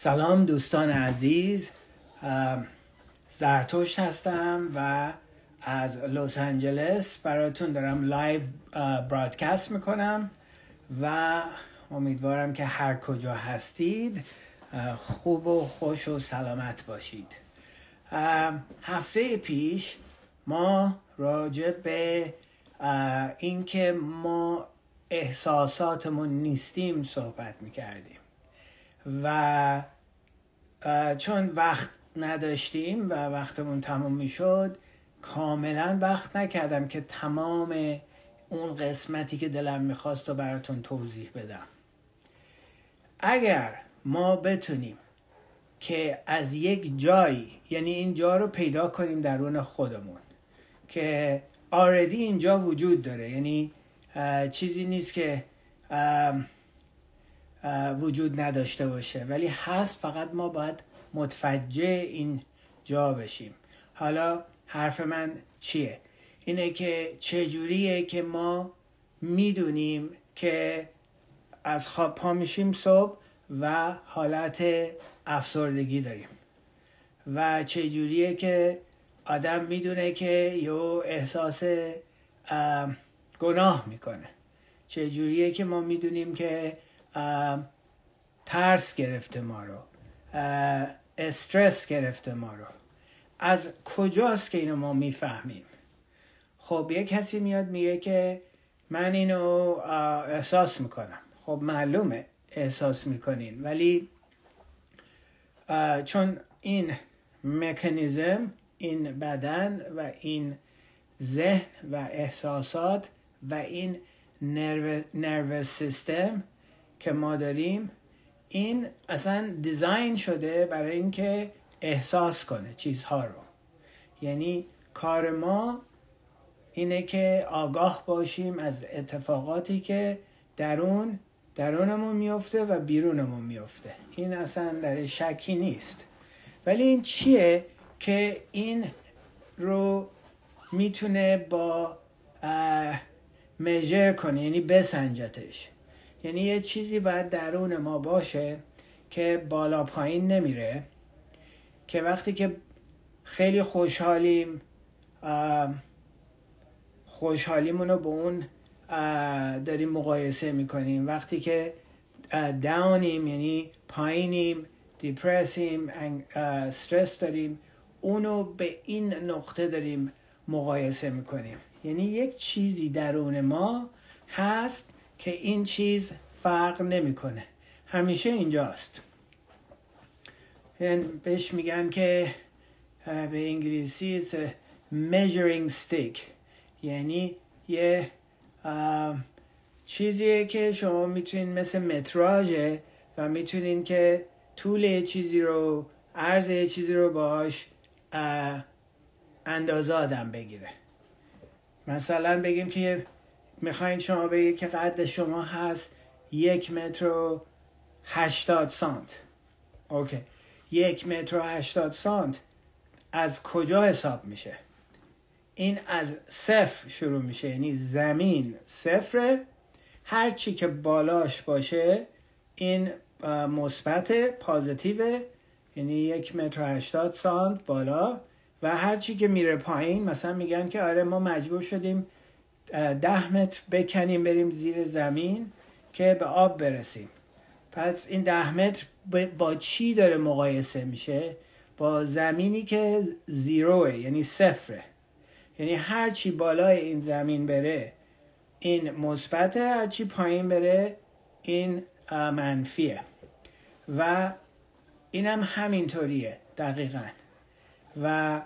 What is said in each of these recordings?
سلام دوستان عزیز. زرتشت هستم و از لس آنجلس براتون دارم لایو برادکست می‌کنم و امیدوارم که هر کجا هستید خوب و خوش و سلامت باشید. هفته پیش ما راجع به اینکه ما احساساتمون نیستیم صحبت می‌کردیم. و چون وقت نداشتیم و وقتمون تموم می‌شد کاملا وقت نکردم که تمام اون قسمتی که دلم می‌خواست رو براتون توضیح بدم. اگر ما بتونیم که از یک جایی یعنی این جا رو پیدا کنیم درون خودمون که آردی اینجا وجود داره یعنی چیزی نیست که وجود نداشته باشه. ولی هست فقط ما باید متوجه این جا بشیم. حالا حرف من چیه؟ اینه که چجوریه که ما می‌دونیم که از خواب پا میشیم صبح و حالت افسردگی داریم. و چجوریه که آدم می‌دونه که یه احساس گناه می‌کنه. چجوریه که ما می‌دونیم که ترس گرفته ما رو استرس گرفته ما رو. از کجاست که اینو ما می‌فهمیم؟ خب یه کسی میاد میگه که من اینو احساس می‌کنم. خب معلومه احساس می‌کنین. ولی چون این مکانیزم این بدن و این ذهن و احساسات و این نرو سیستم که ما داریم این اصلا دیزاین شده برای اینکه احساس کنه چیزها رو. یعنی کار ما اینه که آگاه باشیم از اتفاقاتی که درون درونمون میفته و بیرونمون میفته این اصلا در شکی نیست. ولی این چیه که این رو می‌تونه با مژر کنه یعنی بسنجتش. یعنی یه چیزی باید درون ما باشه که بالا پایین نمیره که وقتی که خیلی خوشحالیم خوشحالیمون رو به اون داریم مقایسه می‌کنیم. وقتی که داونیم یعنی پایینیم دیپرسیم استرس داریم اونو به این نقطه داریم مقایسه می‌کنیم. یعنی یک چیزی درون ما هست که این چیز فرق نمی‌کنه. همیشه اینجاست. یعنی بهش میگن که به انگلیسی measuring stick. یعنی یه چیزیه که شما می‌تونین مثل متراژه و می‌تونین که طول چیزی رو عرض چیزی رو باش اندازه آدم بگیره. مثلا بگیم که می‌خواین شما بگید که قد شما هست یک متر و هشتاد سانت. اوکی. یک متر و هشتاد سانت از کجا حساب میشه؟ این از صفر شروع میشه یعنی زمین صفره. هر چی که بالاش باشه این مثبت پازیتیو یعنی یک متر و هشتاد سانت بالا. و هر چی که میره پایین مثلا میگن که آره ما مجبور شدیم ده متر بکنیم بریم زیر زمین که به آب برسیم. پس این ده متر با چی داره مقایسه میشه؟ با زمینی که زیروه یعنی صفره. یعنی هر چی بالای این زمین بره این مثبت هر چی پایین بره این منفیه. و اینم همینطوریه دقیقا. و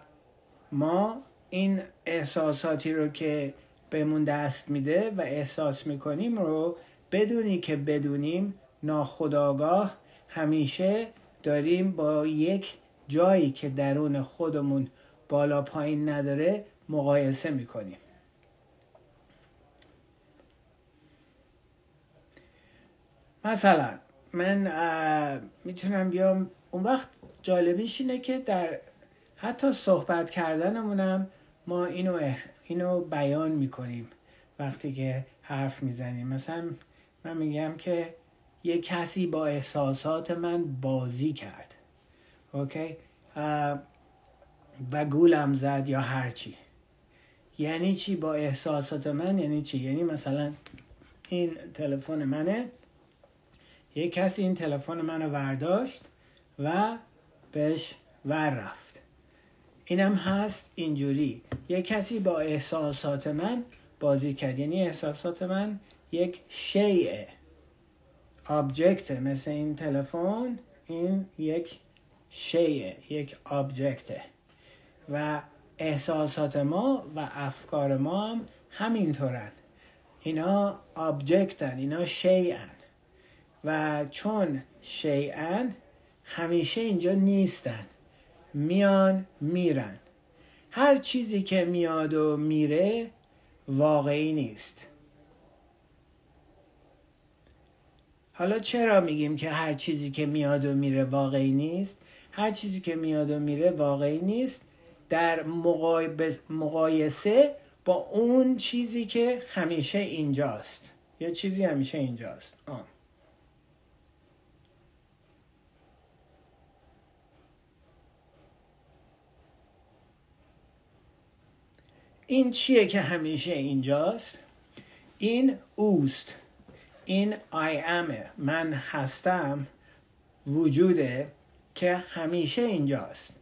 ما این احساساتی رو که بهمون دست میده و احساس می‌کنیم رو بدونی که بدونیم ناخداگاه همیشه داریم با یک جایی که درون خودمون بالا پایین نداره مقایسه می‌کنیم. مثلا من می‌تونم بیام. اون وقت جالبیش اینه که در حتی صحبت کردنمونم ما اینو, اینو بیان می‌کنیم وقتی که حرف می‌زنیم. مثلا من میگم که یه کسی با احساسات من بازی کرد. اوکی؟ و گولم زد یا هرچی یعنی چی با احساسات من؟ یعنی چی؟ یعنی مثلا این تلفن منه. یه کسی این تلفن منو برداشت و بهش ور رفت. اینم هست اینجوری. یه کسی با احساسات من بازی کرد. یعنی احساسات من یک شیعه آبجکته مثل این تلفن این یک شیعه یک آبجکته و احساسات ما و افکار ما هم همینطورن. اینا آبجکتن اینا شیعن و چون شیعن همیشه اینجا نیستن. میان میرن. هر چیزی که میاد و میره واقعی نیست. حالا چرا میگیم که هر چیزی که میاد و میره واقعی نیست؟ هر چیزی که میاد و میره واقعی نیست در مقایسه با اون چیزی که همیشه اینجاست. یه چیزی همیشه اینجاست. آه. این چیه که همیشه اینجاست؟ این اوست. این I am من هستم. وجوده که همیشه اینجاست.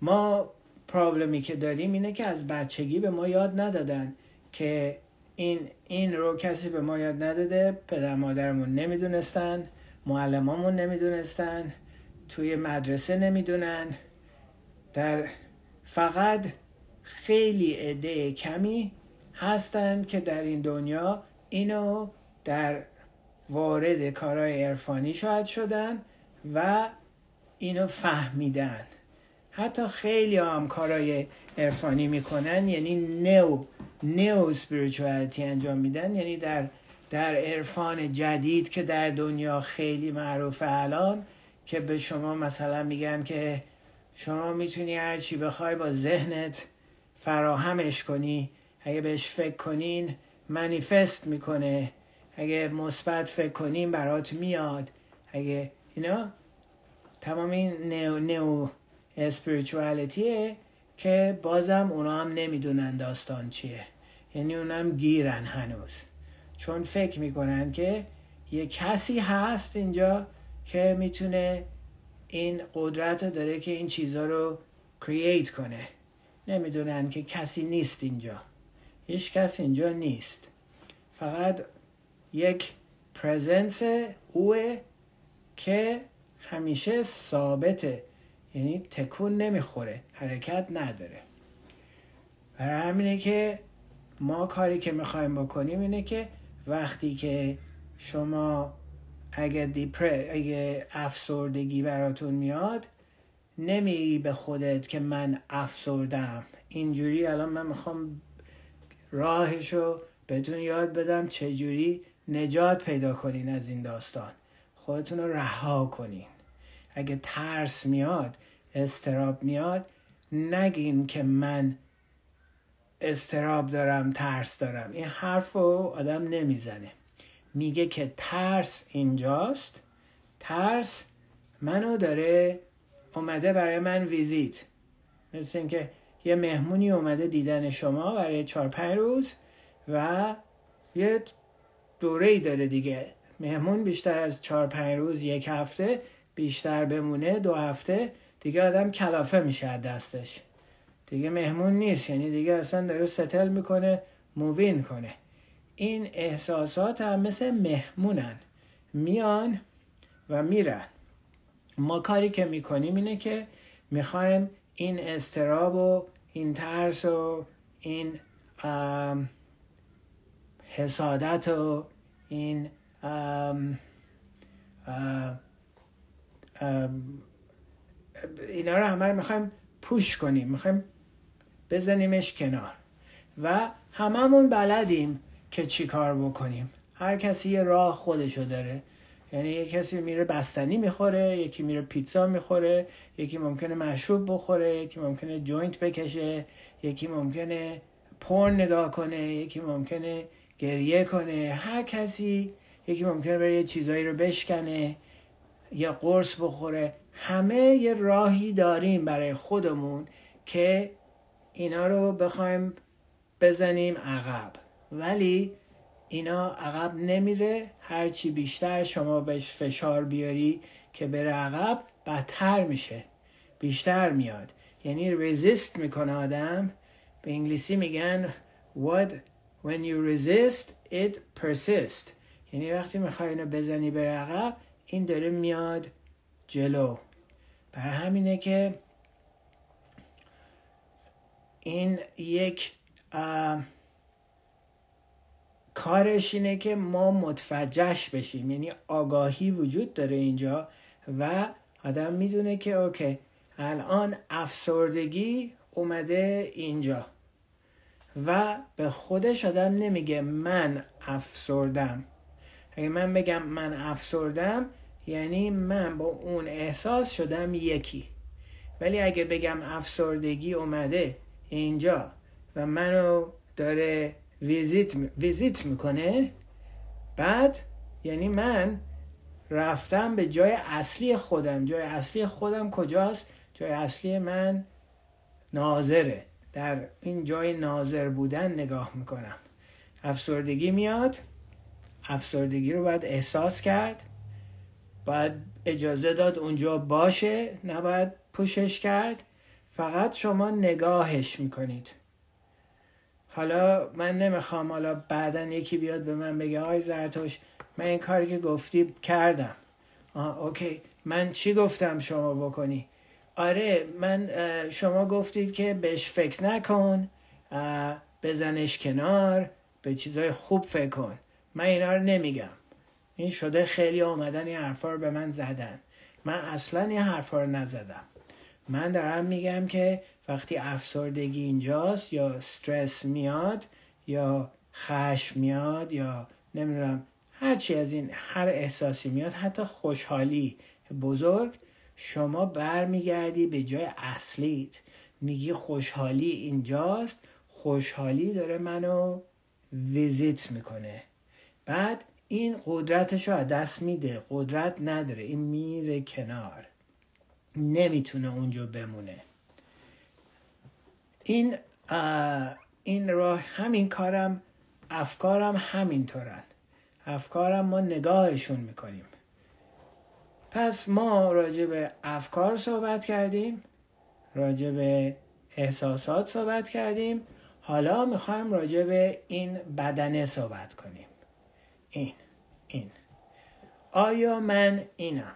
ما پرابلمی که داریم اینه که از بچگی به ما یاد ندادن که این این رو کسی به ما یاد نداده. پدر مادرمون نمی‌دونستن. معلمامون نمی‌دونستن. توی مدرسه نمی‌دونن. در فقط خیلی عده کمی هستند که در این دنیا اینو در وارد کارهای عرفانی شاید شدن و اینو فهمیدن. حتی خیلی هم کارهای عرفانی می‌کنن یعنی نو نو spirituality انجام میدن. یعنی در در عرفان جدید که در دنیا خیلی معروفه الان که به شما مثلا میگن که شما می‌تونی هر چی بخوای با ذهنت فراهمش کنی. اگه بهش فکر کنین منیفست می‌کنه. اگه مثبت فکر کنین برات میاد. اگه اینا تمام این نو, نو اسپریچوالیتیه که بازم اونا هم نمی‌دونن داستان چیه. یعنی اونم گیرن هنوز. چون فکر می‌کنن که یه کسی هست اینجا که می‌تونه این قدرت داره که این چیزها رو کرییت کنه. نمی‌دونن که کسی نیست اینجا. هیچ کس اینجا نیست. فقط یک پرزنس اوه که همیشه ثابته. یعنی تکون نمی‌خوره حرکت نداره. برای همینه که ما کاری که می‌خوایم بکنیم اینه که وقتی که شما اگه دیپره اگه افسردگی براتون میاد نمیگی به خودت که من افسردم اینجوری الان من می‌خوام راهشو بهتون یاد بدم چجوری نجات پیدا کنین از این داستان. خودتون رو رها کنین. اگه ترس میاد استراب میاد نگین که من استراب دارم ترس دارم. این حرف رو آدم نمی‌زنه. میگه که ترس اینجاست. ترس منو داره اومده برای من ویزیت. مثل اینکه یه مهمونی اومده دیدن شما برای چهار پنج روز و یه دوره ای داره دیگه. مهمون بیشتر از چهار پنج روز یک هفته بیشتر بمونه دو هفته دیگه آدم کلافه میشه دستش. دیگه مهمون نیست یعنی دیگه اصلا داره ستل می‌کنه مووین کنه. این احساسات هم مثل مهمونن. میان و میرن. ما کاری که می‌کنیم اینه که می‌خوایم این استراب و این ترس و این حسادت و این اینا رو همه رو می‌خوایم پوش کنیم می‌خوایم بزنیمش کنار و هممون بلدیم که چی کار بکنیم. هر کسی یه راه خودشو داره. یعنی یه کسی میره بستنی می‌خوره یکی میره پیتزا می‌خوره یکی ممکنه مشروب بخوره یکی ممکنه جوینت بکشه یکی ممکنه پورن نگاه کنه یکی ممکنه گریه کنه. هر کسی یکی ممکنه بره یه چیزایی رو بشکنه یا قرص بخوره. همه یه راهی داریم برای خودمون که اینا رو بخوایم بزنیم عقب. ولی اینا عقب نمیره. هرچی بیشتر شما بهش فشار بیاری که بره عقب بدتر میشه. بیشتر میاد. یعنی رزیست می‌کنه آدم. به انگلیسی میگن what when you resist it persists. یعنی وقتی می‌خوای اینو بزنی به عقب این داره میاد جلو. برای همینه که این یک کارش اینه که ما متفجش بشیم. یعنی آگاهی وجود داره اینجا و آدم می‌دونه که اوکی الان افسردگی اومده اینجا و به خودش آدم نمیگه من افسردم. اگه من بگم من افسردم یعنی من با اون احساس شدم یکی. ولی اگه بگم افسردگی اومده اینجا و منو داره ویزیت, ویزیت می‌کنه؟ بعد یعنی من رفتم به جای اصلی خودم. جای اصلی خودم کجاست؟ جای اصلی من ناظره. در این جای ناظر بودن نگاه می‌کنم. افسردگی میاد. افسردگی رو باید احساس کرد. باید اجازه داد اونجا باشه. نباید پوشش کرد. فقط شما نگاهش می‌کنید. حالا من نمی‌خوام حالا بعدا یکی بیاد به من بگه آی زرتوش من این کاری که گفتی کردم. آه اوکی. من چی گفتم شما بکنی؟ آره من شما گفتید که بهش فکر نکن بزنش کنار به چیزای خوب فکر کن. من اینا رو نمیگم. این شده خیلی آمدن این حرفا رو به من زدن. من اصلا این حرفا رو نزدم. من دارم میگم که وقتی افسردگی اینجاست یا استرس میاد یا خشم میاد یا نمی‌دونم هرچی از این هر احساسی میاد حتی خوشحالی بزرگ شما برمیگردی به جای اصلیت. میگی خوشحالی اینجاست خوشحالی داره منو ویزیت می‌کنه. بعد این قدرتش رو از دست میده قدرت نداره این میره کنار. نمی‌تونه اونجا بمونه. این این راه همین کارم افکارم همینطورن. افکارم ما نگاهشون می‌کنیم. پس ما راجع به افکار صحبت کردیم راجع به احساسات صحبت کردیم حالا می‌خوایم راجع به این بدنه صحبت کنیم. این این. آیا من اینم؟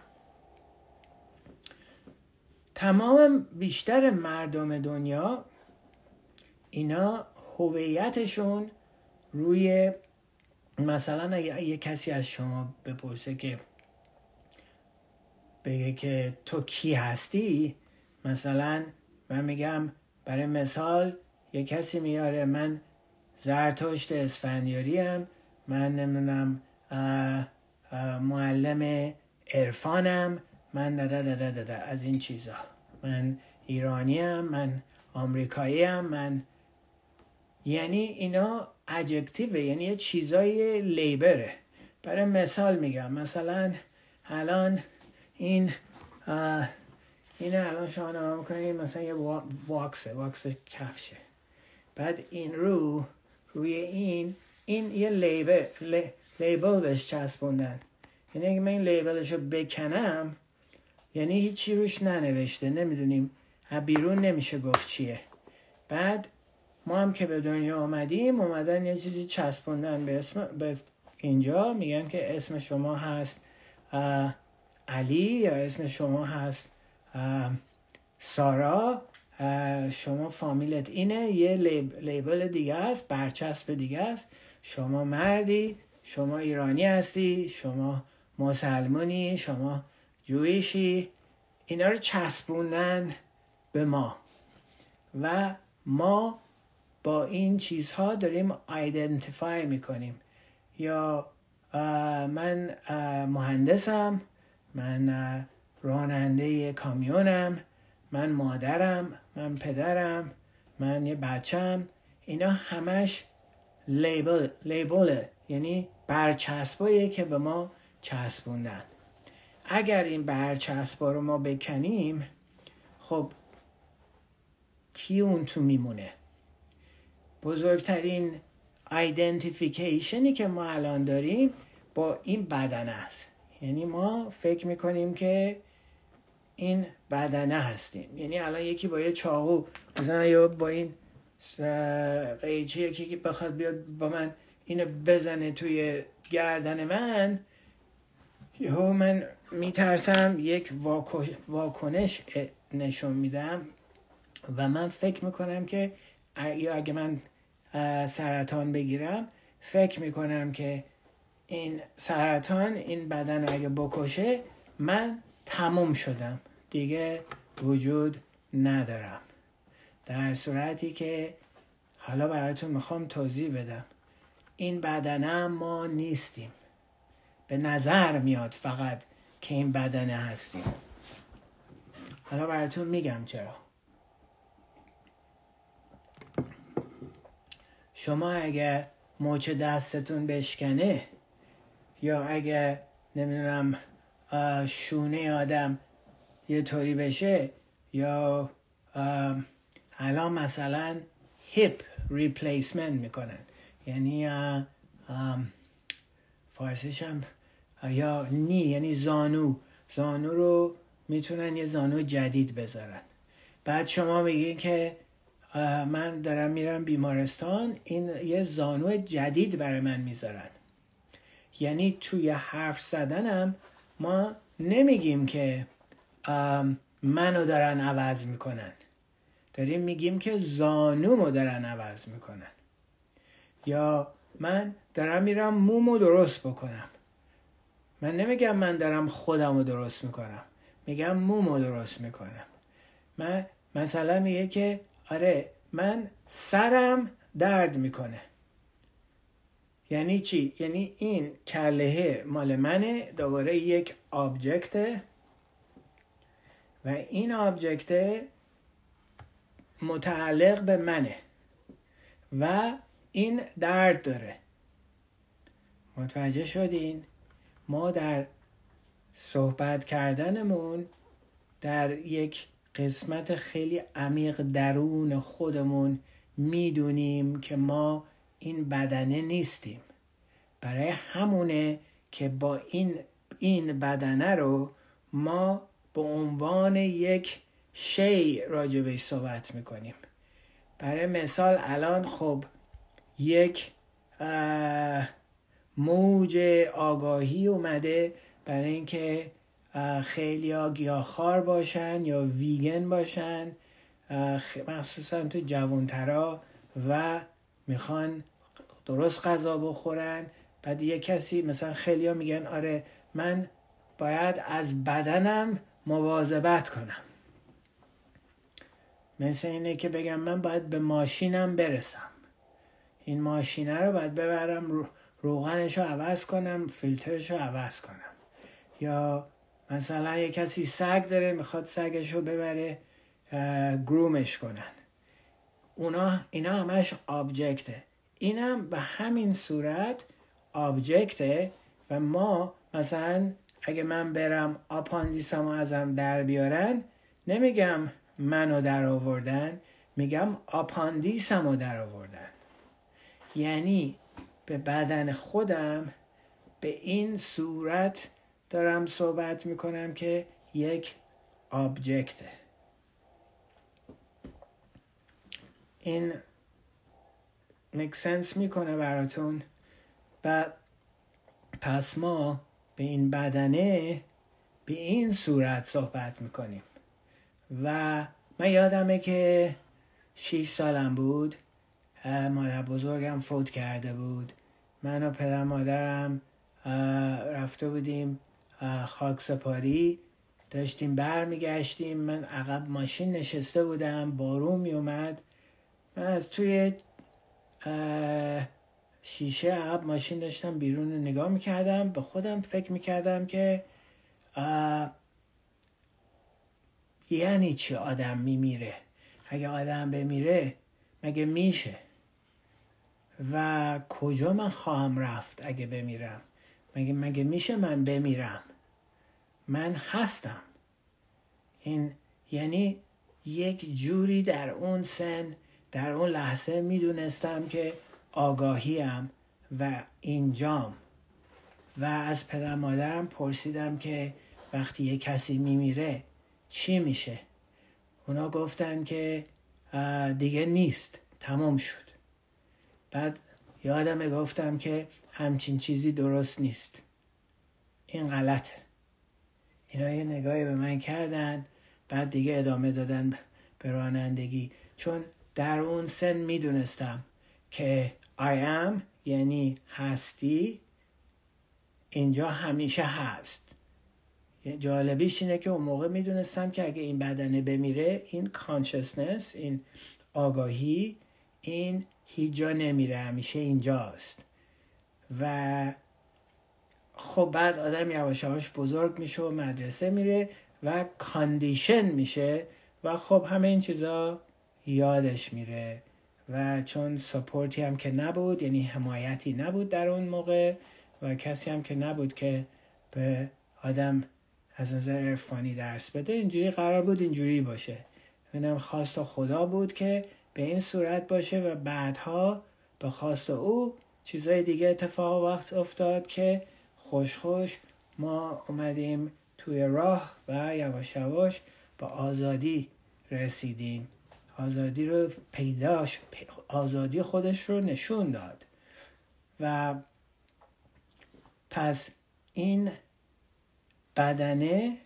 تمام بیشتر مردم دنیا اینا هویتشون روی مثلا اگه یه کسی از شما بپرسه که بگه که تو کی هستی مثلا من میگم برای مثال یه کسی میاره من زرتشت اسفندیاری هم من نمی‌دونم معلم عرفانم من دادا از این چیزا. من ایرانیم من آمریکایی هم من یعنی اینا ادجکتیوه یعنی یه چیزای لیبره برای مثال میگم مثلا الان این این الان شما نما می‌کنید مثلا یه واکسه واکس کفشه. بعد این رو روی این این یه لیبل لیبل بهش چسبوندن. یعنی اگه من این لیبلش رو بکنم یعنی هیچی روش ننوشته نمی‌دونیم بیرون نمیشه گفت چیه. بعد ما هم که به دنیا آمدیم اومدن یه چیزی چسبوندن به اسم به اینجا. میگن که اسم شما هست علی یا اسم شما هست سارا. شما فامیلت اینه یه لیبل دیگه است برچسب دیگه است. شما مردی شما ایرانی هستی شما مسلمانی شما جویشی. اینا رو چسبوندن به ما. و ما با این چیزها داریم ایدنتیفای می‌کنیم. یا من مهندسم من راننده کامیونم من مادرم من پدرم من یه بچم اینا همش لیبل لیبله یعنی برچسبایی که به ما چسبوندن. اگر این برچسبا رو ما بکنیم خب کی اون تو میمونه؟ بزرگترین ایدنتیفیکیشنی که ما الان داریم با این بدن است. یعنی ما فکر می‌کنیم که این بدنه هستیم. یعنی الان یکی با یه چاقو مثلا یا با این قیچی یکی که بخواد بیاد با من اینو بزنه توی گردن من یهو من میترسم یک واکنش نشون میدم و من فکر می‌کنم که یا اگه من سرطان بگیرم. فکر می‌کنم که این سرطان این بدن اگه بکشه من تموم شدم. دیگه وجود ندارم. در صورتی که حالا براتون می‌خوام توضیح بدم. این بدنه ما نیستیم. به نظر میاد فقط که این بدنه هستیم. حالا براتون میگم چرا. شما اگه موچ دستتون بشکنه یا اگه نمی‌دونم شونه آدم یه طوری بشه یا الان مثلا هیپ ریپلیسمنت می‌کنن. یعنی فارسیش هم یا نی یعنی زانو. زانو رو می‌تونن یه زانو جدید بذارن. بعد شما میگین که من دارم میرم بیمارستان این یه زانو جدید برای من می‌ذارن. یعنی توی حرف زدنم ما نمیگیم که منو دارن عوض می‌کنن. داریم میگیم که زانومو دارن عوض می‌کنن. یا من دارم میرم مومو درست بکنم. من نمیگم من دارم خودم رو درست می‌کنم. میگم مومو درست می‌کنم. من مثلا میگه که آره من سرم درد می‌کنه. یعنی چی؟ یعنی این کلهه مال منه دوباره یک آبجکته. و این آبجکته متعلق به منه. و این درد داره. متوجه شدین؟ ما در صحبت کردنمون در یک قسمت خیلی عمیق درون خودمون می‌دونیم که ما این بدنه نیستیم. برای همونه که با این این بدنه رو ما به عنوان یک شی راجبش صحبت می‌کنیم. برای مثال الان خب یک موج آگاهی اومده برای اینکه خیلی ها گیاهخوار باشن یا ویگن باشن. مخصوصا تو جوانترا و می‌خوان درست غذا بخورن. بعد یه کسی مثلا خیلی ها میگن آره من باید از بدنم مواظبت کنم. مثل اینه که بگم من باید به ماشینم برسم. این ماشینه رو باید ببرم روغنش رو عوض کنم فیلترش رو عوض کنم. یا مثلا یه کسی سگ داره می‌خواد سگش رو ببره گرومش کنن. اونا اینا همش آبجکته اینم به همین صورت آبجکته و ما مثلا اگه من برم آپاندیسم ازم در بیارن نمیگم منو در آوردن میگم آپاندیسم رو در آوردن. یعنی به بدن خودم به این صورت دارم صحبت می‌کنم که یک آبجکته این مکسنس می‌کنه براتون. و پس ما به این بدنه به این صورت صحبت می‌کنیم. و من یادمه که 6 سالم بود. مادر بزرگم فوت کرده بود. من و پدر مادرم رفته بودیم خاک سپاری داشتیم برمیگشتیم. من عقب ماشین نشسته بودم بارون می اومد من از توی شیشه عقب ماشین داشتم بیرون نگاه می‌کردم. به خودم فکر می‌کردم که یعنی چی آدم میمیره؟ اگه آدم بمیره مگه میشه؟ و کجا من خواهم رفت اگه بمیرم؟ مگه مگه میشه من بمیرم؟ من هستم. این یعنی یک جوری در اون سن در اون لحظه می‌دونستم که آگاهیم و اینجام. و از پدر مادرم پرسیدم که وقتی یه کسی میمیره چی میشه؟ اونا گفتن که دیگه نیست تمام شد. بعد یادم گفتم که همچین چیزی درست نیست. این غلطه. اینا یه نگاهی به من کردن بعد دیگه ادامه دادن به رانندگی. چون در اون سن می‌دونستم که I am یعنی هستی اینجا همیشه هست. جالبیش اینه که اون موقع می‌دونستم که اگه این بدنه بمیره این کانشسنس این آگاهی این هیچ جا نمیره همیشه اینجاست. و خب بعد آدم یواش بزرگ میشه و مدرسه میره و condition میشه و خب همه این چیزا یادش میره و چون support ی هم که نبود یعنی حمایتی نبود در اون موقع و کسی هم که نبود که به آدم از نظر عرفانی درس بده اینجوری قرار بود اینجوری باشه. اینم خواست خدا بود که به این صورت باشه و بعدها به خواست او چیزای دیگه اتفاق وقت افتاد که خوش خوش ما اومدیم توی راه و یواش یواش به آزادی رسیدیم. آزادی رو پیداش آزادی خودش رو نشون داد. و پس این بدنه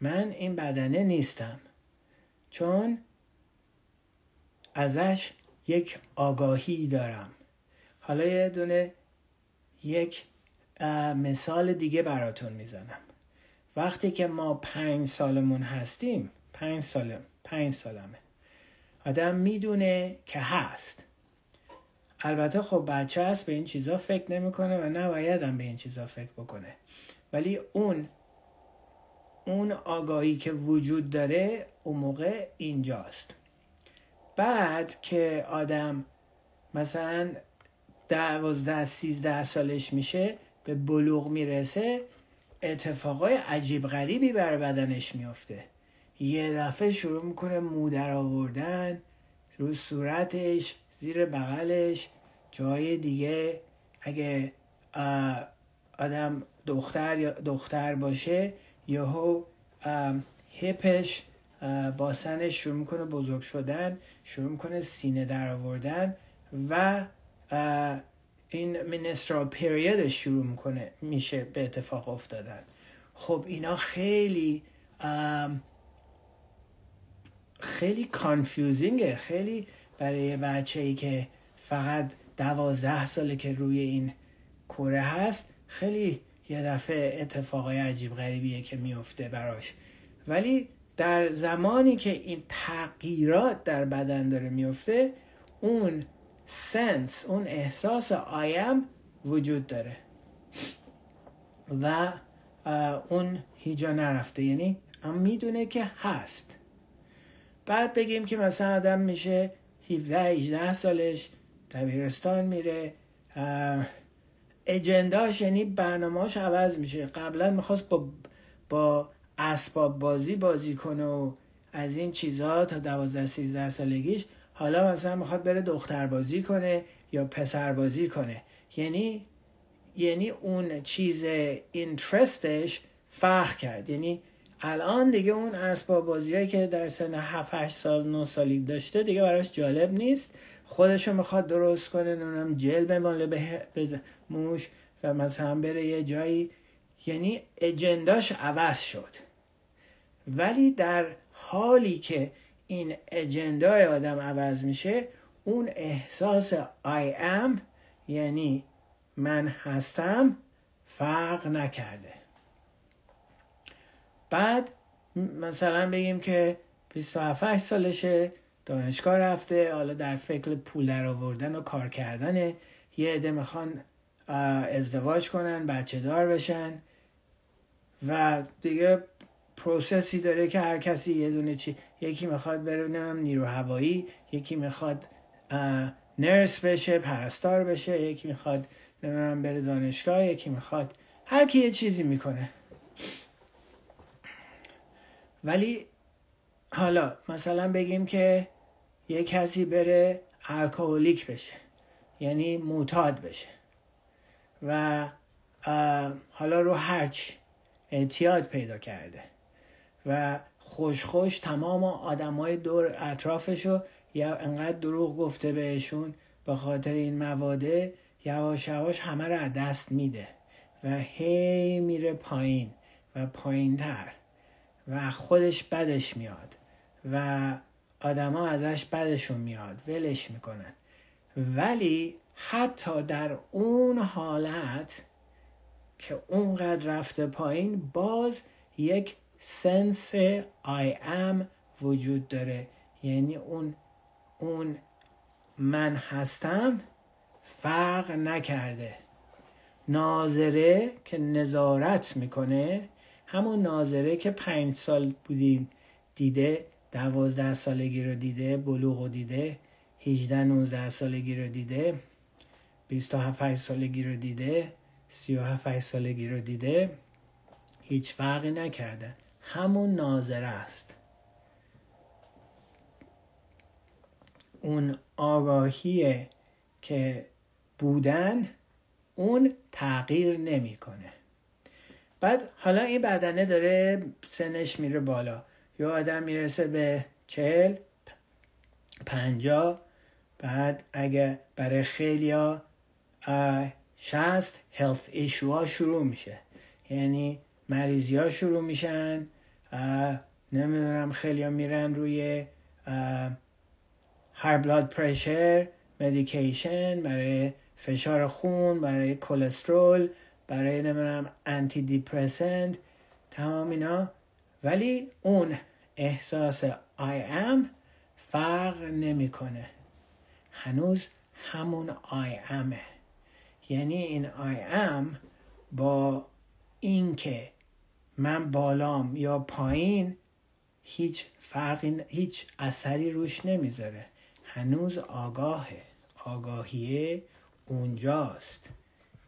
من این بدنه نیستم. چون ازش یک آگاهی دارم. حالا یه دونه یک مثال دیگه براتون می‌زنم. وقتی که ما پنج سالمون هستیم پنج سالم پنج سالمه. آدم می‌دونه که هست. البته خب بچه هست به این چیزا فکر نمی‌کنه و نباید هم به این چیزا فکر بکنه. ولی اون اون آگاهی که وجود داره اون موقع اینجاست. بعد که آدم مثلا دوازده سیزده سالش میشه به بلوغ می‌رسه اتفاقای عجیب غریبی بر بدنش میافته. یه دفعه شروع می‌کنه مودر آوردن رو صورتش زیر بغلش جای دیگه اگه آدم دختر یا دختر باشه یهو هپش باسنش شروع می‌کنه بزرگ شدن شروع می‌کنه سینه در آوردن و این مینسترال پریودش شروع می‌کنه میشه به اتفاق افتادن. خب اینا خیلی خیلی کانفیوزینگه خیلی برای بچه ای که فقط دوازده ساله که روی این کره هست خیلی یه دفعه اتفاقای عجیب غریبیه که میفته براش. ولی در زمانی که این تغییرات در بدن داره میفته اون سنس اون احساس آیم وجود داره. و اون هیجا نرفته. یعنی هم می‌دونه که هست. بعد بگیم که مثلا آدم میشه 17 18 سالش دبیرستان میره اجنداش یعنی برنامهاش عوض میشه. قبلا می‌خواست با با اسباب بازی بازی کنه و از این چیزها تا دوازده سیزده سالگیش حالا مثلا می‌خواد بره دختر بازی کنه یا پسر بازی کنه. یعنی یعنی اون چیز اینترستش فرق کرد. یعنی الان دیگه اون اسباب بازی که در سن 7 8 سال 9 سالی داشته دیگه براش جالب نیست. خودشو می‌خواد درست کنه نونم جل بماله به موش و مثلا بره یه جایی. یعنی اجنداش عوض شد. ولی در حالی که این اجندای آدم عوض میشه اون احساس I am یعنی من هستم فرق نکرده. بعد مثلا بگیم که 27 سالشه دانشگاه رفته حالا در فکر پول در آوردن و کار کردنه یه عده می‌خوان ازدواج کنن بچه دار بشن. و دیگه پروسسی داره که هر کسی یه دونه چی یکی می‌خواد بره نیرو هوایی یکی می‌خواد نرس بشه پرستار بشه یکی می‌خواد نمی‌دونم بره دانشگاه یکی می‌خواد. هر کی یه چیزی می‌کنه. ولی حالا مثلا بگیم که یه کسی بره الکلیک بشه یعنی معتاد بشه و حالا رو هرچی اعتیاد پیدا کرده. و خوش خوش تمام آدمای دور اطرافشو یا انقدر دروغ گفته بهشون به خاطر این مواده یواش یواش همه رو از دست میده و هی میره پایین و پایین تر و خودش بدش میاد و آدما ازش بدشون میاد ولش می‌کنن. ولی حتی در اون حالت که اونقدر رفته پایین باز یک سنس I am وجود داره. یعنی اون اون من هستم فرق نکرده. ناظره که نظارت می‌کنه همون ناظره که پنج سال بودیم دیده دوازده سالگی رو دیده بلوغ رو دیده 18 19 سالگی رو دیده 27 سالگی رو دیده 37 سالگی رو دیده. هیچ فرقی نکرده. همون ناظره است. اون آگاهی که بودن اون تغییر نمی‌کنه. بعد حالا این بدنه داره سنش میره بالا. یا آدم می‌رسه به چهل پنجا. بعد اگه برای خیلی ها شست هلت ایشو ها شروع میشه. یعنی مریضی ها شروع میشن نمی‌دونم خیلی میرن روی هر بلاد پرشر مدیکیشن برای فشار خون برای کلسترول برای نمی‌دونم انتی دیپرسنت تمام اینا. ولی اون احساس I am فرق نمی‌کنه. هنوز همون I am یعنی این I am با اینکه من بالام یا پایین هیچ فرقی هیچ اثری روش نمی‌ذاره. هنوز آگاهه. آگاهیه اونجاست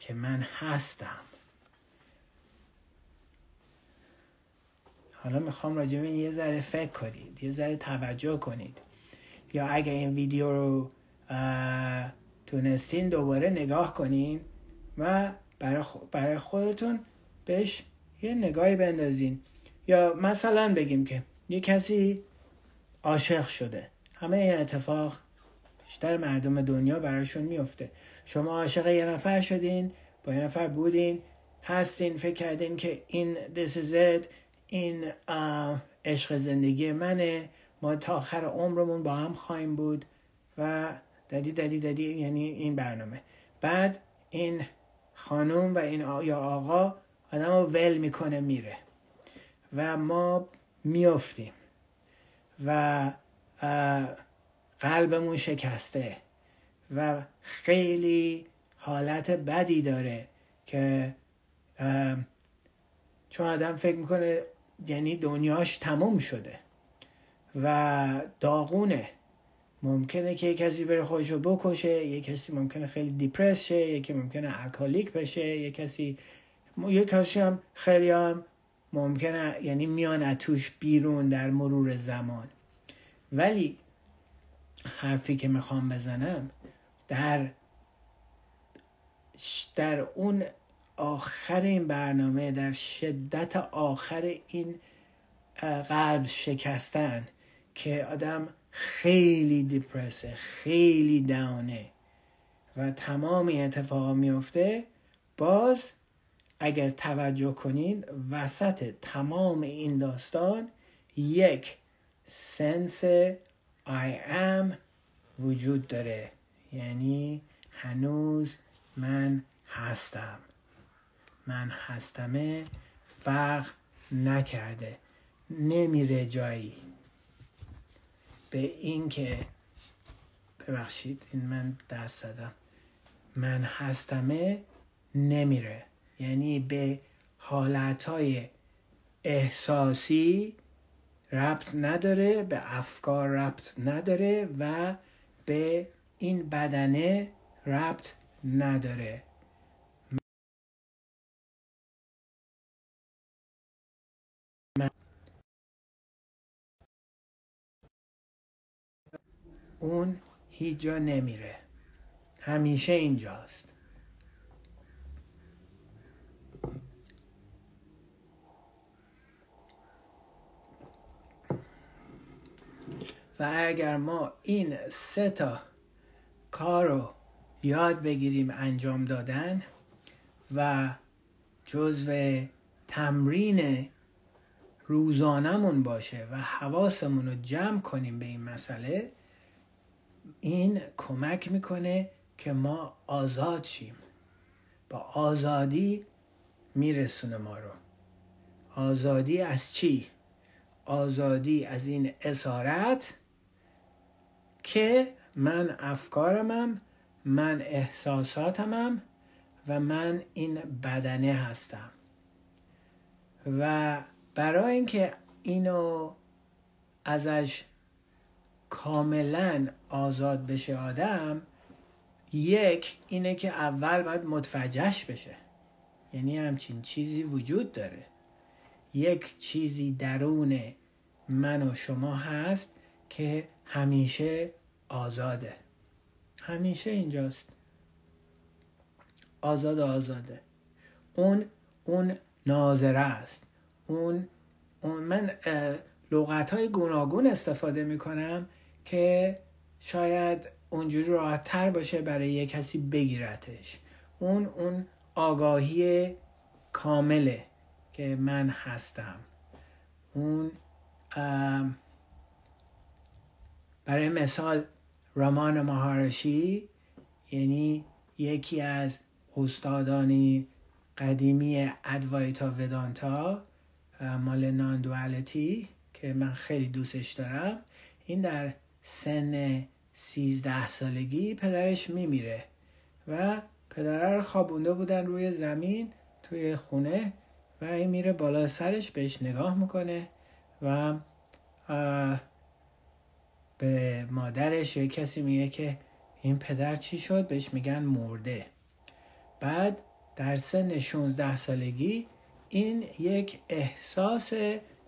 که من هستم. حالا می‌خوام راجع به یه ذره فکر کنید یه ذره توجه کنید. یا اگه این ویدیو رو تونستین دوباره نگاه کنین و برای, برای خودتون بهش یه نگاهی بندازین. یا مثلا بگیم که یه کسی عاشق شده. همه این اتفاق بیشتر مردم دنیا براشون میفته. شما عاشق یه نفر شدین با یه نفر بودین هستین فکر کردین که این is it این عشق زندگی منه. ما تا آخر عمرمون با هم خواهیم بود و دادی دادی دادی یعنی این برنامه. بعد این خانم و این یا آقا آدم رو ول می‌کنه میره. و ما میافتیم. و قلبمون شکسته. و خیلی حالت بدی داره که چون آدم فکر می‌کنه یعنی دنیاش تموم شده. و داغونه. ممکنه که کسی بره خودش رو بکشه یه کسی ممکنه خیلی دیپرس شه یکی ممکنه الکالیک بشه یه کسی یه کسی هم خیلی هم ممکنه یعنی میان توش بیرون در مرور زمان. ولی حرفی که می‌خوام بزنم در در اون آخر این برنامه در شدت آخر این قلب شکستن که آدم خیلی دیپرسه خیلی داونه و تمامی اتفاقا میفته باز اگر توجه کنید وسط تمام این داستان یک سنس I am وجود داره. یعنی هنوز من هستم. من هستمه فرق نکرده. نمیره جایی. به اینکه ببخشید این من دست زدم. من هستمه نمیره. یعنی به حالتهای احساسی ربط نداره به افکار ربط نداره و به این بدنه ربط نداره. اون هیچ جا نمیره. همیشه اینجاست. و اگر ما این سه تا کار رو یاد بگیریم انجام دادن و جزو تمرین روزانمون باشه و حواسمون رو جمع کنیم به این مسئله این کمک می‌کنه که ما آزاد شیم با آزادی میرسونه ما رو آزادی از چی؟ آزادی از این اسارت که من افکارمم من احساساتمم و من این بدنه هستم. و برای اینکه اینو ازش کاملا آزاد بشه آدم یک اینه که اول باید متوجهش بشه. یعنی همچین چیزی وجود داره. یک چیزی درون من و شما هست که همیشه آزاده. همیشه اینجاست. آزاد آزاده. اون اون ناظره است. اون, اون من لغت های گوناگون استفاده می‌کنم که شاید اونجوری راحت تر باشه برای یه کسی بگیرتش. اون اون آگاهی کامله که من هستم. اون برای مثال رامان مهارشی یعنی یکی از استادانی قدیمی ادوایتا ودانتا مال ناندوالتی که من خیلی دوستش دارم. این در سن سیزده سالگی پدرش میمیره و پدره رو خوابونده بودن روی زمین توی خونه و این میره بالا سرش بهش نگاه می‌کنه و به مادرش یا کسی میگه که این پدر چی شد؟ بهش میگن مرده. بعد در سن 16 سالگی این یک احساس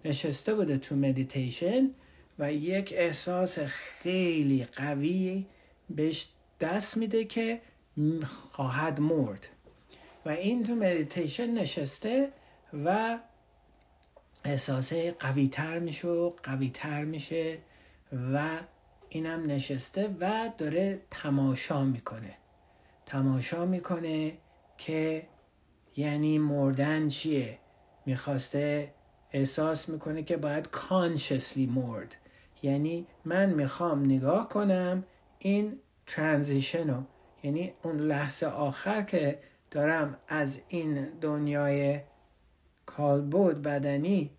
نشسته بوده تو مدیتیشن و یک احساس خیلی قوی بهش دست میده که خواهد مرد. و این تو مدیتیشن نشسته و احساس قوی تر میشه قوی تر میشه. و اینم نشسته و داره تماشا می‌کنه. تماشا می‌کنه که یعنی مردن چیه؟ می‌خواسته احساس می‌کنه که باید کانشسلی مرد. یعنی من می‌خوام نگاه کنم این ترانزیشن رو. یعنی اون لحظه آخر که دارم از این دنیای کالبد بدنی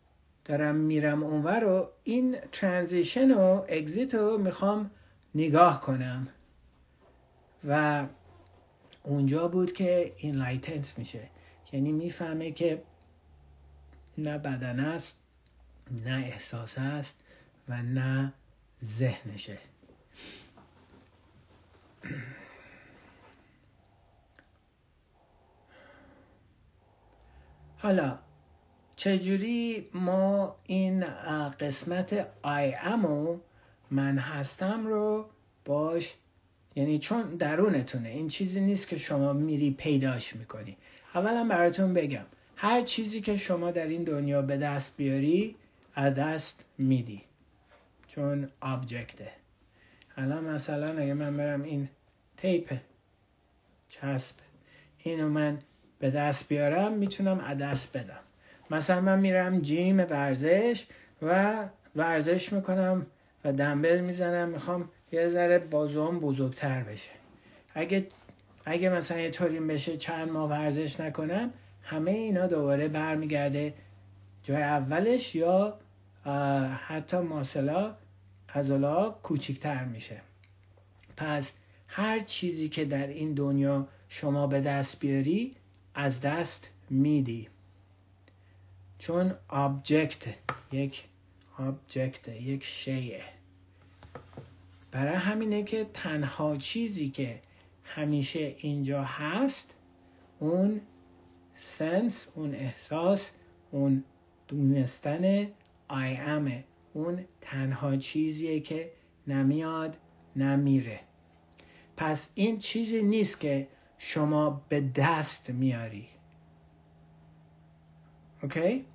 دارم میرم اونور رو این transition و exit رو می‌خوام نگاه کنم. و اونجا بود که enlightened میشه. یعنی می‌فهمه که نه بدن است نه احساس است و نه ذهنشه. حالا چجوری ما این قسمت آی و من هستم رو باش یعنی چون درونتونه این چیزی نیست که شما میری پیداش می‌کنی. اولا براتون بگم هر چیزی که شما در این دنیا به دست بیاری از دست میدی. چون آبجکته الان مثلا اگه من برم این تیپ چسب اینو من به دست بیارم می‌تونم از دست بدم. مثلا من میرم جیم ورزش و ورزش می‌کنم و دنبل می‌زنم می‌خوام یه ذره بازوام بزرگتر بشه. اگه اگه مثلا یه طوریم بشه چند ماه ورزش نکنم همه اینا دوباره برمیگرده جای اولش یا حتی ماسلا عضلا کوچیکتر میشه. پس هر چیزی که در این دنیا شما به دست بیاری از دست میدی. چون object یک object یک شیه برای همینه که تنها چیزی که همیشه اینجا هست اون sense اون احساس اون دونستن I am اون تنها چیزیه که نمیاد نمیره. پس این چیزی نیست که شما به دست میاری. اوکی؟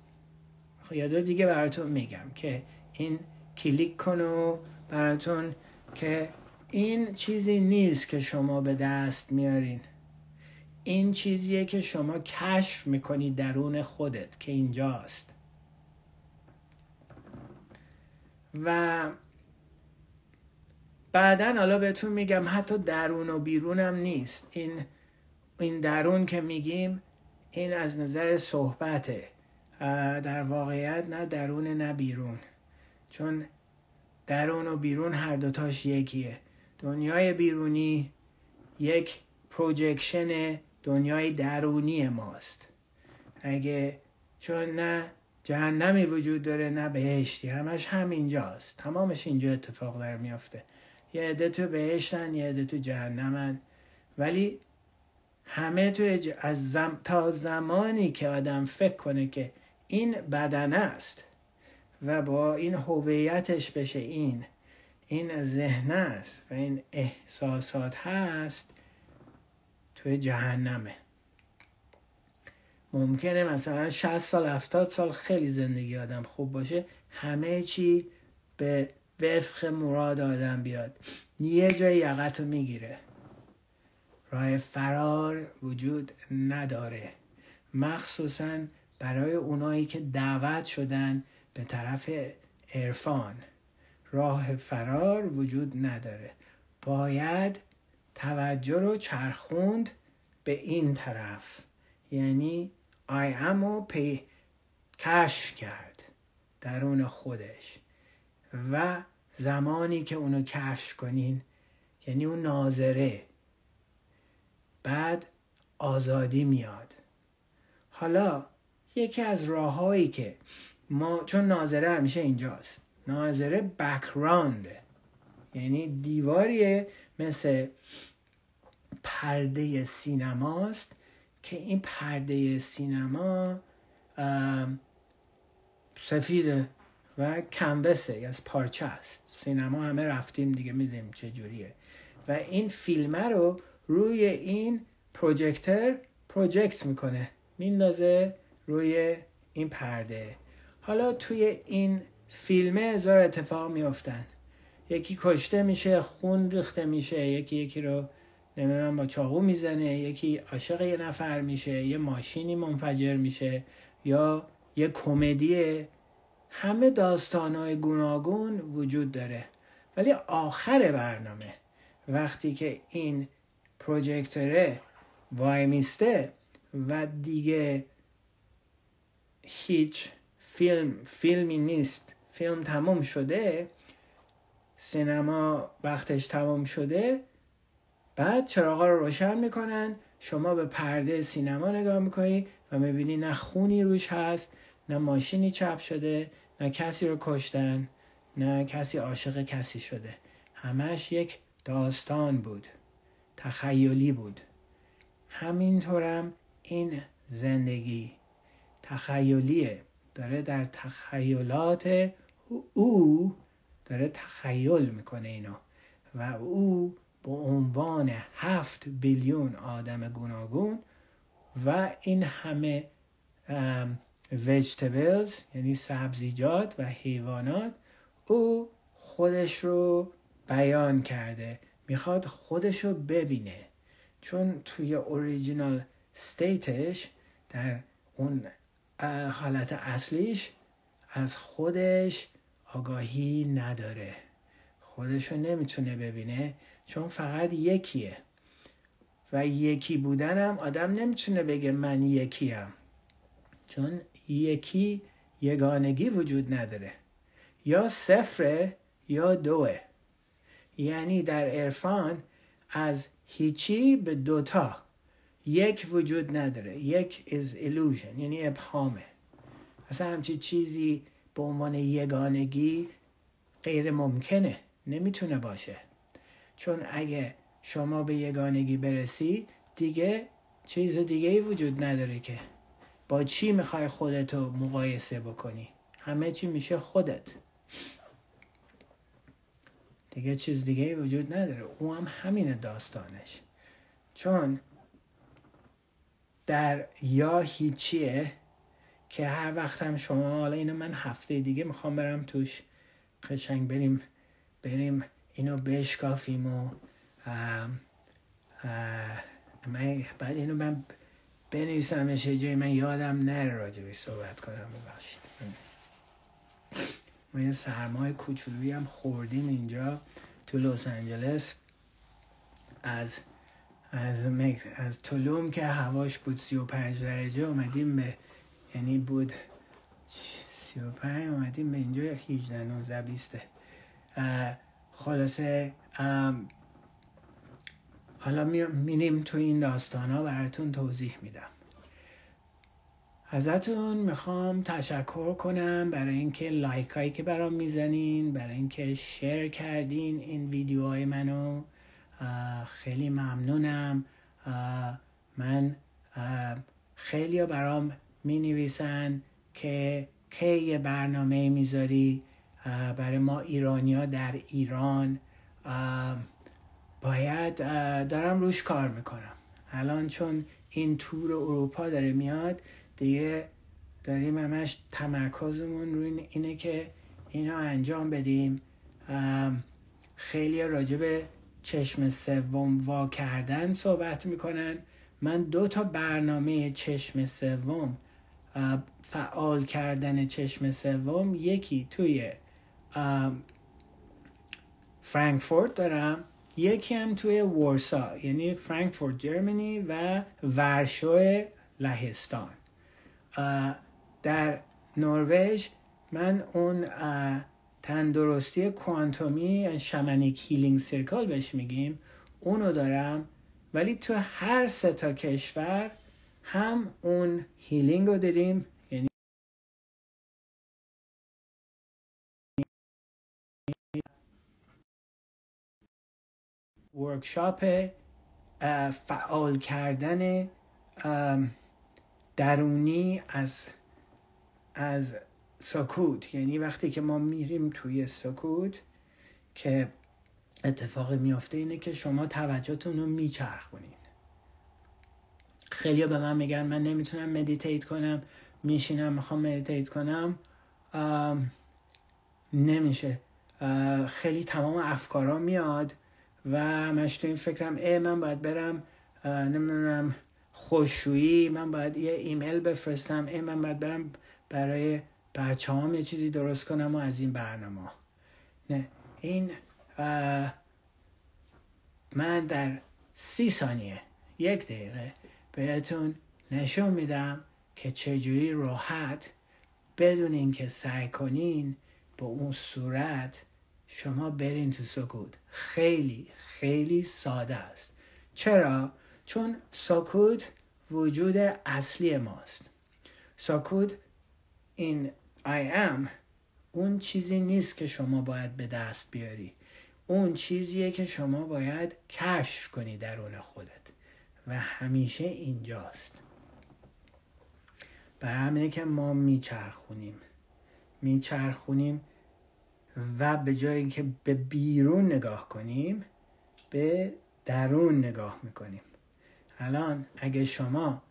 خب یاد دیگه براتون میگم که این کلیک کن و براتون که این چیزی نیست که شما به دست میارین. این چیزیه که شما کشف می‌کنی درون خودت که اینجاست. و بعدا حالا بهتون میگم حتی درون و بیرونم نیست. این این درون که میگیم این از نظر صحبته. در واقعیت نه درون نه بیرون. چون درون و بیرون هر دوتاش یکیه. دنیای بیرونی یک پروجکشن دنیای درونی ماست. اگه چون نه جهنمی وجود داره نه بهشتی همش همینجاست. تمامش اینجا اتفاق داره میافته. یه عده تو بهشتن یه عده تو جهنمن. ولی همه تو از زم... تا زمانی که آدم فکر کنه که این بدن است و با این هویتش بشه این این ذهن است و این احساسات هست توی جهنمه. ممکنه مثلا 60 سال 70 سال خیلی زندگی آدم خوب باشه همه چی به وفق مراد آدم بیاد. یه جای یقت رو می‌گیره. راه فرار وجود نداره. مخصوصا برای اونایی که دعوت شدن به طرف عرفان. راه فرار وجود نداره. باید توجه رو چرخوند به این طرف. یعنی am رو پی کشف کرد درون خودش. و زمانی که اونو کشف کنین یعنی اون ناظره بعد آزادی میاد. حالا یکی از راههایی که ما چون ناظره همیشه اینجاست. ناظره بکراند. یعنی دیواریه مثل پرده سینماست که این پرده سینما سفیده و کنبسه از پارچه است. سینما همه رفتیم دیگه می‌دونیم چه جوریه. و این فیلمه رو روی این پروژکتر پروژکت می‌کنه. میندازه روی این پرده. حالا توی این فیلمه هزار اتفاق میافتن. یکی کشته میشه خون ریخته میشه یکی یکی رو نمی‌دونم با چاقو می‌زنه یکی عاشق یه نفر میشه یه ماشینی منفجر میشه یا یه کمدی. همه داستانهای گوناگون وجود داره. ولی آخر برنامه وقتی که این پروژکتره وای میسته و دیگه هیچ فیلم فیلمی نیست. فیلم تمام شده سینما وقتش تمام شده بعد چراغا رو روشن می‌کنن شما به پرده سینما نگاه می‌کنی و می‌بینی نه خونی روش هست نه ماشینی چپ شده نه کسی رو کشتن نه کسی عاشق کسی شده. همش یک داستان بود تخیلی بود. همینطورم این زندگی. تخیلیه. داره در تخیلات او داره تخیل می‌کنه اینو. و او به عنوان هفت بیلیون آدم گوناگون و این همه ویجتبلز یعنی سبزیجات و حیوانات او خودش رو بیان کرده. می‌خواد خودش رو ببینه. چون توی اوریجینال ستیتش در اون حالت اصلیش از خودش آگاهی نداره. خودش رو نمی‌تونه ببینه چون فقط یکیه. و یکی بودنم آدم نمی‌تونه بگه من یکیم. چون یکی یگانگی وجود نداره. یا صفره یا دوه. یعنی در عرفان از هیچی به دوتا. یک وجود نداره. یک is illusion یعنی ابهامه. اصلا همچی چیزی به عنوان یگانگی غیر ممکنه. نمی‌تونه باشه. چون اگه شما به یگانگی برسی دیگه چیز دیگه ای وجود نداره که. با چی می‌خوای خودتو مقایسه بکنی؟ همه چی میشه خودت. دیگه چیز دیگه ای وجود نداره. او هم همین داستانش. چون در یا هیچیه که هر وقت هم شما حالا اینو من هفته دیگه می‌خوام برم توش قشنگ بریم بریم اینو بشکافیم و من بعد اینو من بنویسمش جای من یادم نره راجبی صحبت کنم ببخشید. ما یه سرمای کوچولویی هم خوردیم اینجا تو لس آنجلس. از از از تلوم که هواش بود 35 درجه اومدیم به یعنی بود 35 اومدیم به اینجا 18 19 20 خلاصه حالا میریم تو این داستان ها براتون توضیح میدم. ازتون می‌خوام تشکر کنم برای اینکه لایک هایی که برام می‌زنین برای اینکه شیر کردین این ویدیوهای منو. خیلی ممنونم. من خیلی برام می نویسن که کی یه برنامه می‌ذاری برای ما ایرانیا در ایران. باید دارم روش کار می‌کنم. الان چون این تور اروپا داره میاد دیگه داریم همش تمرکزمون روی اینه که اینو انجام بدیم. خیلی راجع به چشم سوم وا کردن صحبت می‌کنن. من دو تا برنامه چشم سوم فعال کردن چشم سوم. یکی توی فرانکفورت دارم یکی هم توی ورسا یعنی فرانکفورت جرمنی و ورشو لهستان. در نروژ من اون تندرستی کوانتومی شمنیک هیلینگ سرکل بهش میگیم. اونو دارم. ولی تو هر سه تا کشور هم اون هیلینگ رو داریم یعنی ورکشاپ فعال کردن درونی از از سکوت یعنی وقتی که ما میریم توی سکوت که اتفاق میافته اینه که شما توجهتون رو میچرخونین خیلی به من میگن من نمی‌تونم meditate کنم میشینم می‌خوام meditate کنم. نمیشه. خیلی تمام افکارا میاد و منش تو این فکرم ای من باید برم نمی‌دونم خشکشویی من باید یه ایمیل بفرستم ای من باید برم برای بچه هم یه چیزی درست کنم و از این برنامه. نه این من در سی ثانیه یک دقیقه بهتون نشون میدم که چجوری راحت بدون اینکه سعی کنین با اون صورت شما برین تو سکوت. خیلی خیلی ساده است. چرا؟ چون سکوت وجود اصلی ماست. سکوت این I am. اون چیزی نیست که شما باید به دست بیاری. اون چیزیه که شما باید کشف کنی درون خودت. و همیشه اینجاست. برای همینه که ما میچرخونیم. میچرخونیم و به جای اینکه به بیرون نگاه کنیم به درون نگاه می‌کنیم. الان اگه شما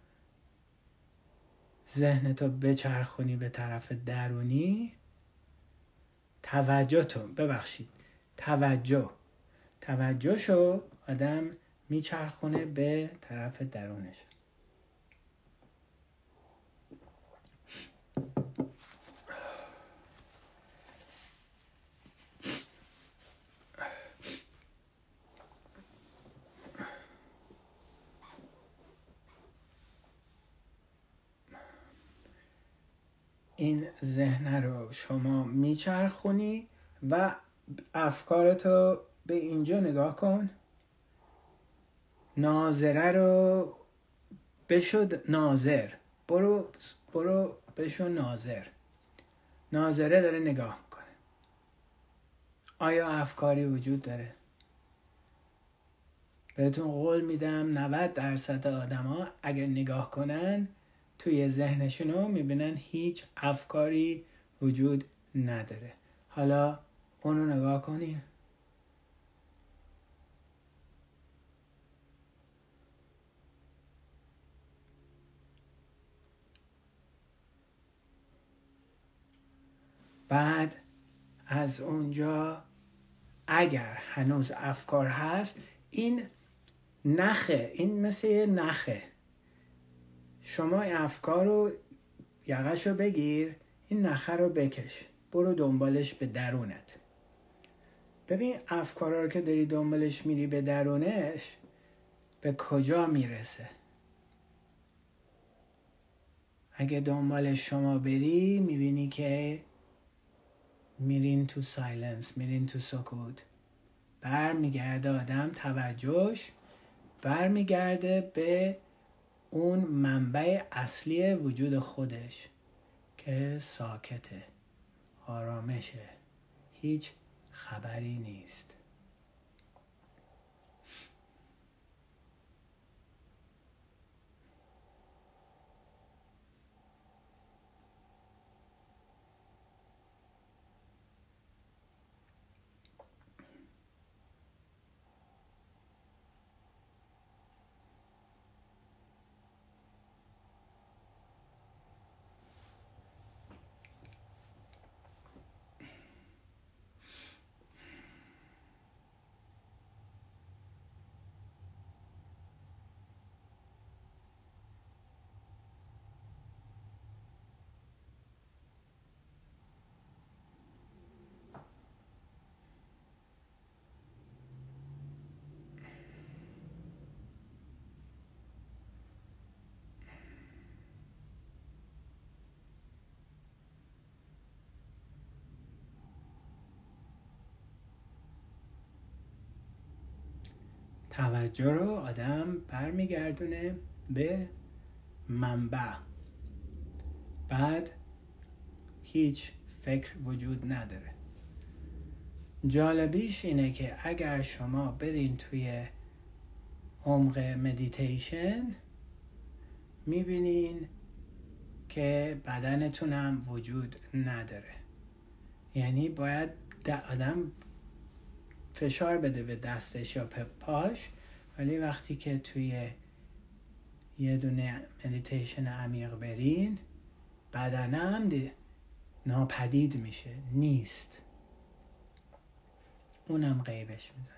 ذهنتو بچرخونی به طرف درونی. توجهتون ببخشید. توجه. توجه شو آدم میچرخونه به طرف درونش. این ذهن رو شما میچرخونی و افکارتو به اینجا نگاه کن. ناظره رو بشد ناظر. برو برو بشو ناظر. ناظره داره نگاه می‌کنه. آیا افکاری وجود داره؟ بهتون قول میدم 90 درصد آدما اگر نگاه کنن توی ذهنشونو می‌بینن هیچ افکاری وجود نداره. حالا اونو نگاه کنیم بعد از اونجا اگر هنوز افکار هست این نخه این مثل نخه. شما این افکار رو یقش رو بگیر این نخه رو بکش. برو دنبالش به درونت. ببین افکار رو که داری دنبالش میری به درونش به کجا می‌رسه؟ اگه دنبال شما بری می‌بینی که میرین تو سایلنس میرین تو سکوت. برمیگرده آدم توجهش برمیگرده به اون منبع اصلی وجود خودش که ساکته آرامشه. هیچ خبری نیست. توجه رو آدم برمیگردونه به منبع. بعد هیچ فکر وجود نداره. جالبیش اینه که اگر شما برین توی عمق مدیتیشن می‌بینین که بدنتون هم وجود نداره. یعنی باید آدم فشار بده به دستش یا پاش. ولی وقتی که توی یه دونه مدیتیشن عمیق برین بدنم ناپدید میشه نیست. اونم غیبش می‌زنه.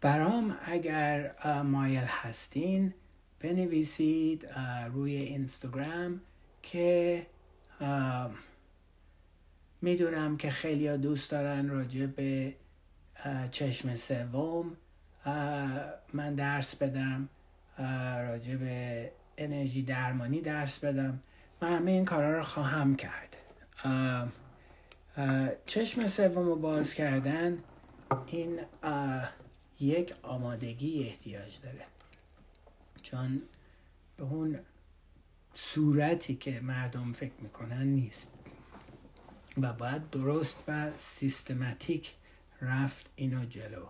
برام اگر مایل هستین بنویسید روی اینستاگرام که می‌دونم که خیلی دوست دارن راجع به چشم سوم. من درس بدم. راجع به انرژی درمانی درس بدم. من همه این کارا رو خواهم کرد. چشم سوم رو باز کردن این یک آمادگی احتیاج داره. چون به اون صورتی که مردم فکر می‌کنن نیست. و باید درست و سیستماتیک رفت اینو جلو.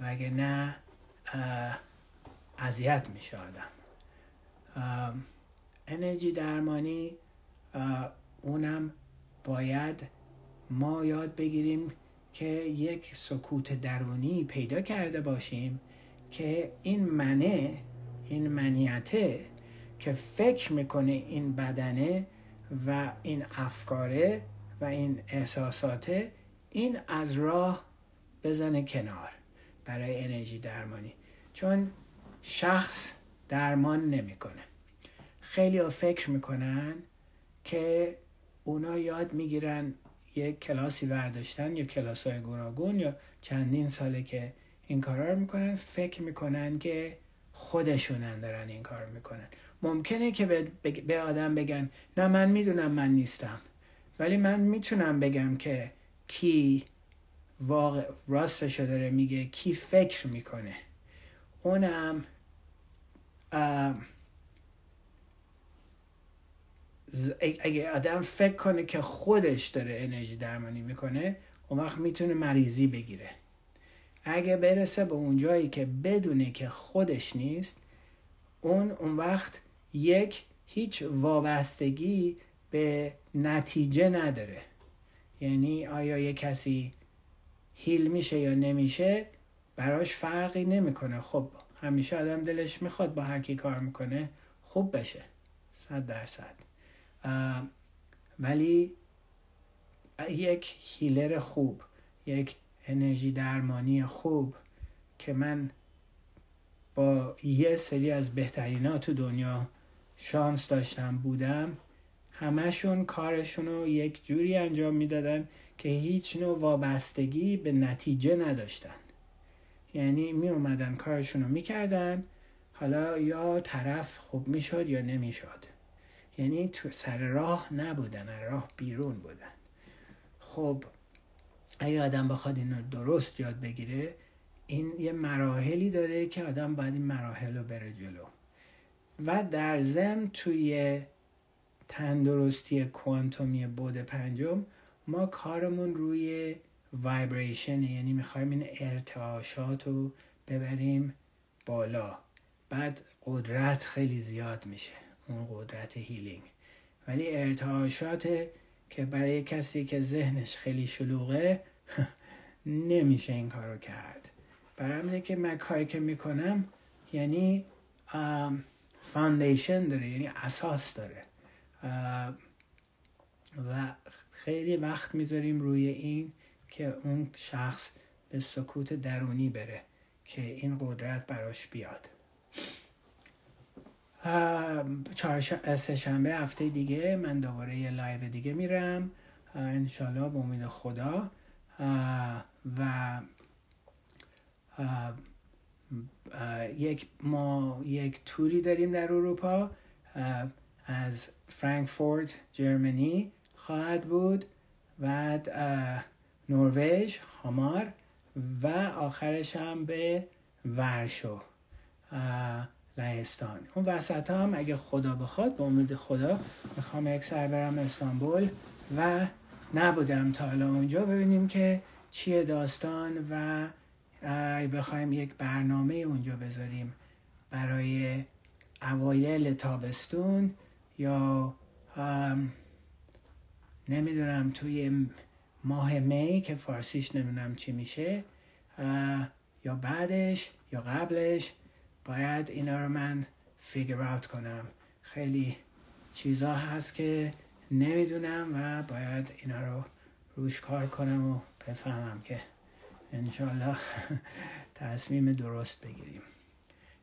وگه نه اذیت میشه آدم. انرژی درمانی اونم باید ما یاد بگیریم که یک سکوت درونی پیدا کرده باشیم که این منه این منیته که فکر می‌کنه این بدنه و این افکاره و این احساساته این از راه بزنه کنار برای انرژی درمانی. چون شخص درمان نمی‌کنه. خیلی ها فکر می‌کنن که اونا یاد می‌گیرن یک کلاسی برداشتن یا کلاس های گوناگون یا چندین ساله که این کارا رو می‌کنن فکر می‌کنن که خودشونن دارن این کار می‌کنن. ممکنه که به آدم بگن نه من می‌دونم من نیستم. ولی من می‌تونم بگم که کی واقع راستشو داره میگه کی فکر می‌کنه. اونم اگه آدم فکر کنه که خودش داره انرژی درمانی می‌کنه اون وقت می‌تونه مریضی بگیره. اگه برسه به اون جایی که بدونه که خودش نیست اون اون وقت یک هیچ وابستگی به نتیجه نداره. یعنی آیا یه کسی هیل میشه یا نمیشه براش فرقی نمی‌کنه. خب همیشه آدم دلش می‌خواد با هر کی کار می‌کنه خوب بشه. صد درصد. ولی یک هیلر خوب یک انرژی درمانی خوب که من با یه سری از بهترین تو دنیا شانس داشتم بودم همشون کارشون رو یک جوری انجام می‌دادن که هیچ نوع وابستگی به نتیجه نداشتن. یعنی می اومدن کارشون رو می‌کردن حالا یا طرف خوب می‌شد یا نمی‌شد. یعنی تو سر راه نبودن راه بیرون بودن. خب اگه آدم بخواد این رو درست یاد بگیره این یه مراحلی داره که آدم باید این مراحل رو بره جلو. و در ضمن توی تندرستی کوانتومی بعد پنجم ما کارمون روی vibration یعنی می‌خوایم این ارتعاشات رو ببریم بالا. بعد قدرت خیلی زیاد میشه. اون قدرت healing ولی ارتعاشات که برای کسی که ذهنش خیلی شلوغه نمیشه این کارو کرد. برای که من کاری که می‌کنم یعنی foundation داره یعنی اساس داره. و خیلی وقت می‌ذاریم روی این که اون شخص به سکوت درونی بره که این قدرت براش بیاد. سه شنبه هفته دیگه من دوباره یه لایو دیگه میرم. انشالله به امید خدا. و یک ما یک توری داریم در اروپا. از فرانکفورت جرمنی خواهد بود. بعد نروژ هامار و آخرش هم به ورشو. لهستان اون وسط هم اگه خدا بخواد به امید خدا می‌خوام یک سر برم استانبول و نبودم تا حالا اونجا. ببینیم که چیه داستان و بخوایم یک برنامه اونجا بذاریم برای اوایل تابستون یا نمی‌دونم توی ماه می که فارسیش نمی‌دونم چی میشه یا بعدش یا قبلش. باید اینا رو من فیگر اوت کنم. خیلی چیزا هست که نمی‌دونم و باید اینا رو روش کار کنم و بفهمم که انشالله تصمیم درست بگیریم.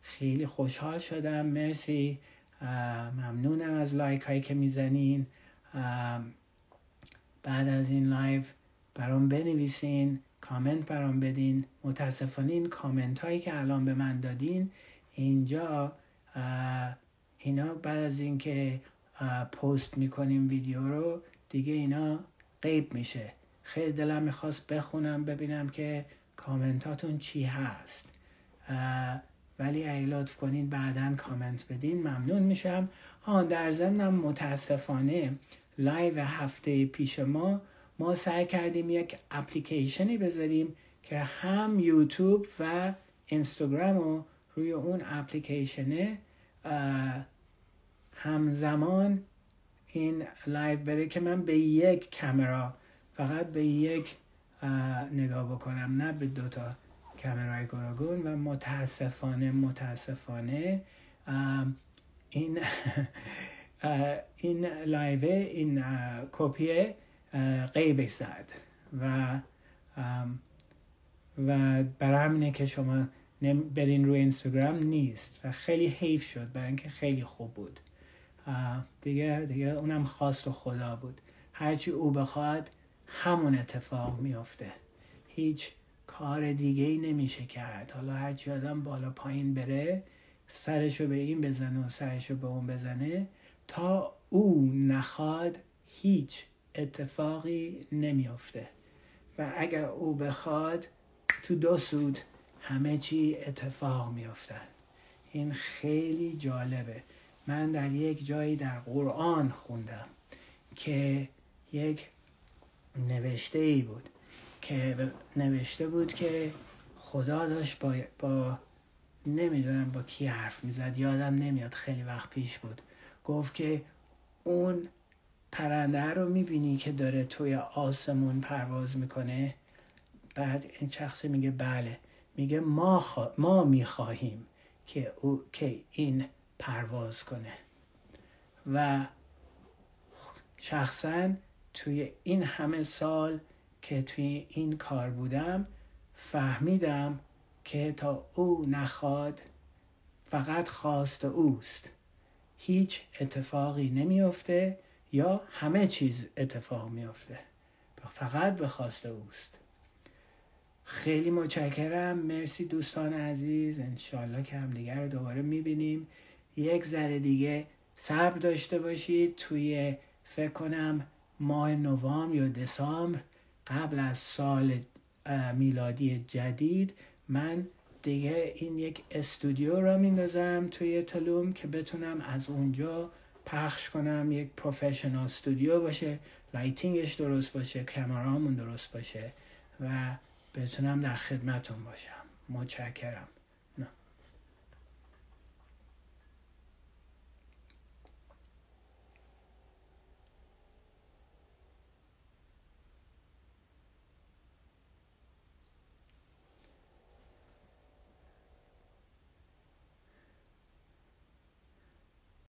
خیلی خوشحال شدم. مرسی. ممنونم از لایک هایی که می‌زنین. بعد از این لایو برام بنویسین. کامنت برام بدین. متاسفانه این کامنت هایی که الان به من دادین اینجا اینا بعد از اینکه پست می‌کنیم ویدیو رو دیگه اینا غیب میشه. خیلی دلم می‌خواست بخونم ببینم که کامنتاتون چی هست. ولی اگه لطف کنین بعدا کامنت بدین ممنون میشم. ها در ضمنم متاسفانه لایو هفته پیش ما ما سعی کردیم یک اپلیکیشنی بذاریم که هم یوتیوب و اینستاگرام رو روی اون اپلیکیشنه همزمان این لایو بره که من به یک کامرا فقط به یک نگاه بکنم نه به دوتا کامرای گوناگون و متاسفانه متاسفانه این این لایو این کپی غیب زد و و برای همینه که شما برین روی اینستاگرام نیست و خیلی حیف شد برای اینکه خیلی خوب بود. دیگه دیگه اونم خواست و خدا بود. هرچی او بخواد همون اتفاق میافته. هیچ کار دیگه ای نمیشه کرد. حالا هرچی آدم بالا پایین بره سرشو به این بزنه و سرشو به اون بزنه تا او نخواد هیچ اتفاقی نمیافته. و اگر او بخواد تو دو سود همه چی اتفاق میافتن این خیلی جالبه. من در یک جایی در قرآن خوندم که یک نوشته ای بود که نوشته بود که خدا داشت با, با نمی‌دونم با کی حرف می‌زد یادم نمیاد خیلی وقت پیش بود. گفت که اون پرنده رو می‌بینی که داره توی آسمون پرواز می‌کنه؟ بعد این شخصی میگه بله. میگه ما, ما می‌خواهیم که, او... که این پرواز کنه. و شخصا توی این همه سال که توی این کار بودم فهمیدم که تا او نخواد فقط خواست اوست. هیچ اتفاقی نمیافته یا همه چیز اتفاق میافته. فقط به خواست اوست. خیلی متشکرم. مرسی دوستان عزیز. انشالله که همدیگه رو دوباره می‌بینیم. یک ذره دیگه صبر داشته باشید. توی فکر کنم ماه نوامبر یا دسامبر قبل از سال میلادی جدید من دیگه این یک استودیو را میندازم توی تلوم که بتونم از اونجا پخش کنم یک professional studio باشه lighting ش درست باشه کمرامون درست باشه و بتونم در خدمتون باشم. متشکرم.